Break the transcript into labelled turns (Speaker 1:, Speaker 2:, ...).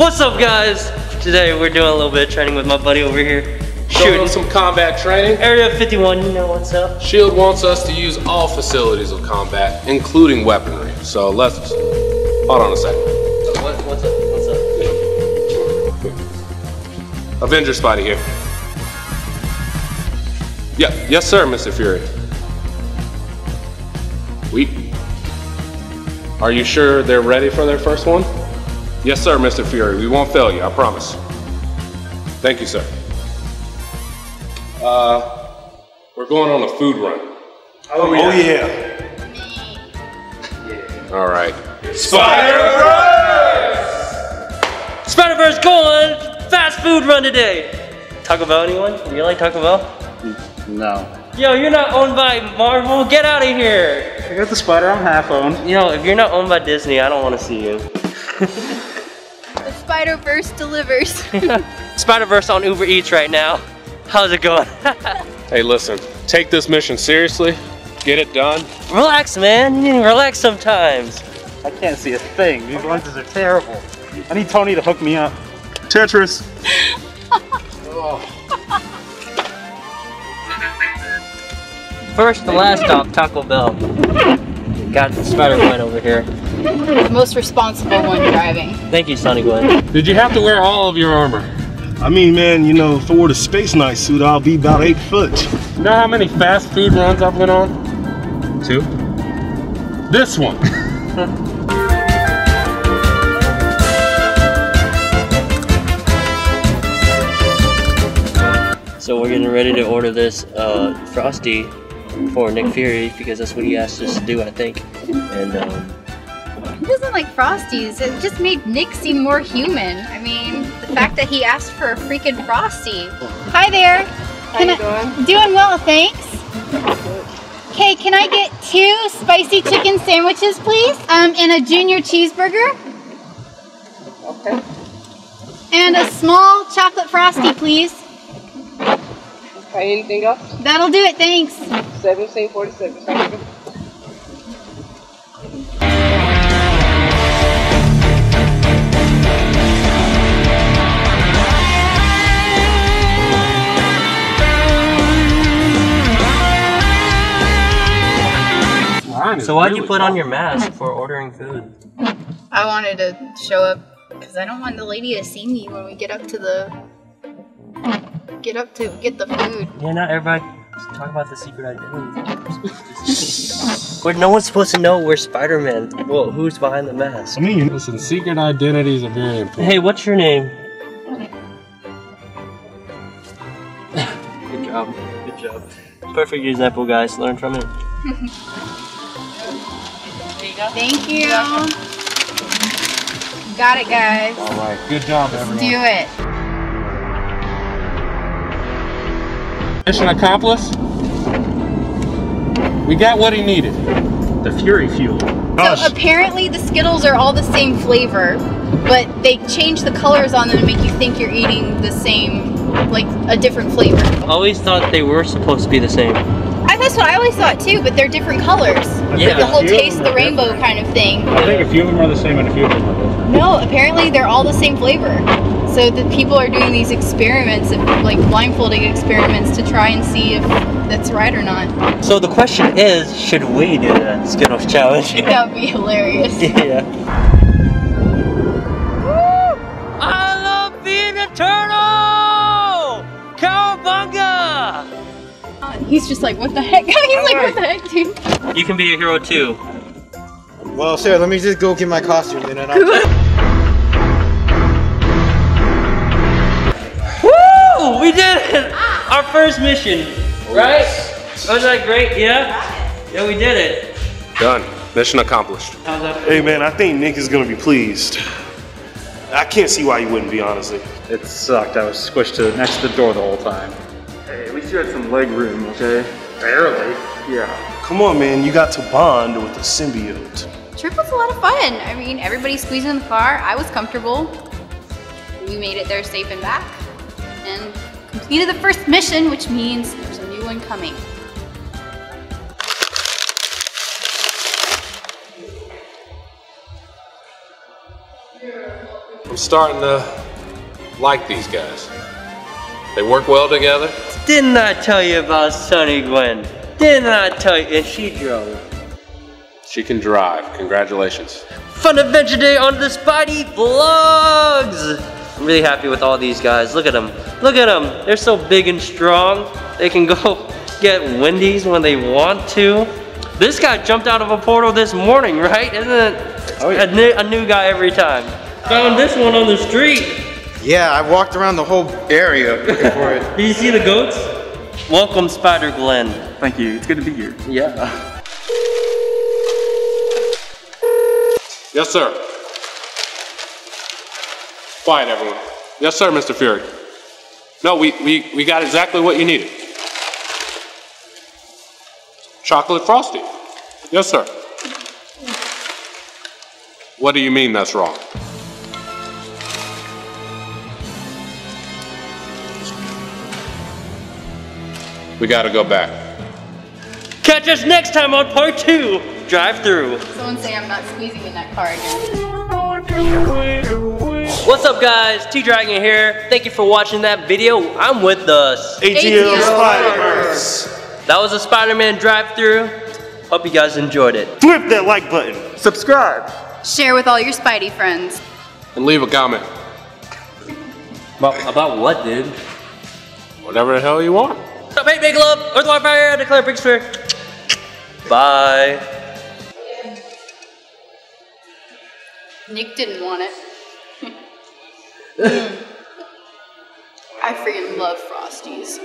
Speaker 1: What's up guys? Today we're doing a little bit of training with my buddy over here.
Speaker 2: Shooting some combat training.
Speaker 1: Area 51, you know what's up.
Speaker 2: Shield wants us to use all facilities of combat, including weaponry. So let's hold on a second.
Speaker 1: What, what's up? What's up?
Speaker 2: Avenger Spotty here. Yeah, yes sir, Mr. Fury. We. Are you sure they're ready for their first one? Yes sir, Mr. Fury. We won't fail you, I promise. Thank you, sir. Uh, we're going on a food run.
Speaker 3: Oh, yeah.
Speaker 2: All right.
Speaker 1: Spider-Verse going fast food run today. Taco Bell anyone? You like Taco Bell?
Speaker 3: No.
Speaker 1: Yo, you're not owned by Marvel. Get out of here.
Speaker 3: I got the spider, I'm half owned.
Speaker 1: Yo, if you're not owned by Disney, I don't want to see you.
Speaker 4: The Spider-Verse delivers.
Speaker 1: Spider-Verse on Uber Eats right now. How's it going?
Speaker 2: Hey, listen. Take this mission seriously. Get it done.
Speaker 1: relax, man. You need to relax sometimes.
Speaker 3: I can't see a thing. These lenses are terrible. I need Tony to hook me up. Tetris.
Speaker 1: First to last stop, Taco Bell. Got the Spider-Gwen over here.
Speaker 4: the most responsible one driving.
Speaker 1: Thank you, Sonny Gwen.
Speaker 2: Did you have to wear all of your armor?
Speaker 5: I mean, man, you know, if I wore the Space Knight suit, I'll be about eight foot.
Speaker 2: You know how many fast food runs I've been on? Two. This one.
Speaker 1: So we're getting ready to order this uh, Frosty for Nick Fury because that's what he asked us to do, I think. And um,
Speaker 4: Who doesn't like Frosties? It just made Nick seem more human. I mean, the fact that he asked for a freaking Frosty. Hi there. How you doing? Doing well, thanks. Okay, can I get two spicy chicken sandwiches, please? Um, and a junior cheeseburger. Okay. And a small chocolate frosty, please.
Speaker 6: Okay, anything else?
Speaker 4: That'll do it, thanks.
Speaker 6: 1747. Thank you.
Speaker 1: so why'd you put on your mask for ordering food?
Speaker 4: I wanted to show up because I don't want the lady to see me when we get up to the get up to get the food.
Speaker 1: Yeah, not everybody talk about the secret identity. But no one's supposed to know we're Spider-Man. Well, who's behind the mask?
Speaker 5: I mean,
Speaker 2: Listen, secret identities are very important.
Speaker 1: Hey, what's your name? Good job. Good job. Perfect example, guys. Learn from it.
Speaker 4: Thank you. Got it, guys.
Speaker 2: All right, good job, everyone.
Speaker 4: Do it.
Speaker 2: Mission accomplished. We got what he needed.
Speaker 3: The Fury Fuel.
Speaker 4: So apparently the Skittles are all the same flavor, but they change the colors on them to make you think you're eating the same, like a different flavor.
Speaker 1: I always thought they were supposed to be the same.
Speaker 4: I, that's what I always thought too, but they're different colors.
Speaker 1: Yeah.
Speaker 4: Like the whole
Speaker 3: A few of
Speaker 4: taste the
Speaker 3: are
Speaker 4: rainbow kind of thing.
Speaker 3: I think a few of them are the same and a few of them are different.
Speaker 4: No, apparently they're all the same flavor. So the people are doing these experiments, of, like blindfolding experiments, to try and see if that's right or not.
Speaker 1: So the question is, should we do the Skittles challenge?
Speaker 4: That would be hilarious.
Speaker 1: yeah. I love being a turtle! Cowabunga!
Speaker 4: He's just like, what the heck? He's like, what the heck, dude?
Speaker 1: You can be a hero too.
Speaker 7: Well, sir, let me just go get my costume and
Speaker 1: then I'll first mission, oh, right? Was that great? Yeah? Yeah, we did it.
Speaker 2: Done. Mission accomplished.
Speaker 1: How's that?
Speaker 5: hey, man, I think Nick is gonna be pleased. I can't see why you wouldn't be, honestly.
Speaker 3: It sucked. I was squished to the next to the door the whole time. Hey, at least you had some leg room, okay? Barely. Yeah.
Speaker 5: Come on, man, you got to bond with the symbiote.
Speaker 4: Trip was a lot of fun. I mean, everybody squeezed in the car. I was comfortable. We made it there safe and back. And completed the first mission, which means there's a new one coming.
Speaker 2: I'm starting to like these guys. They work well together.
Speaker 1: Didn't I tell you about Sunny Gwen? Didn't I tell you? And she drove.
Speaker 2: She can drive. Congratulations.
Speaker 1: Fun Adventure Day on the Spidey Vlogs! I'm really happy with all these guys. Look at them. Look at them. They're so big and strong. They can go get Wendy's when they want to. This guy jumped out of a portal this morning, right? Isn't it
Speaker 7: Oh, yeah.
Speaker 1: a, new, a new guy every time? Found this one on the street.
Speaker 7: Yeah, I walked around the whole area looking for it.
Speaker 1: Did you see the goats? Welcome, Spider Glenn.
Speaker 3: Thank you. It's good to be here.
Speaker 1: Yeah.
Speaker 2: Yes, sir. Quiet, everyone. Yes, sir, Mr. Fury. No, we, we, we got exactly what you needed. Chocolate frosty. Yes, sir. What do you mean that's wrong? We gotta go back.
Speaker 1: Catch us next time on part two. Drive through.
Speaker 4: Someone say I'm not squeezing in that car again.
Speaker 1: What's up, guys? T Dragon here. Thank you for watching that video. I'm with us.
Speaker 5: ATL
Speaker 4: ATL
Speaker 5: Spider-Verse.
Speaker 1: That was a Spider-Man drive-through. Hope you guys enjoyed it.
Speaker 5: Flip that like button.
Speaker 3: Subscribe.
Speaker 4: Share with all your Spidey friends.
Speaker 2: And leave a comment.
Speaker 1: About, about what, dude?
Speaker 2: Whatever the hell you want.
Speaker 1: Stop hate, make love. Earth, water, fire. Declare Briggs fair. Bye.
Speaker 4: Nick didn't want it. I freaking love Frosties.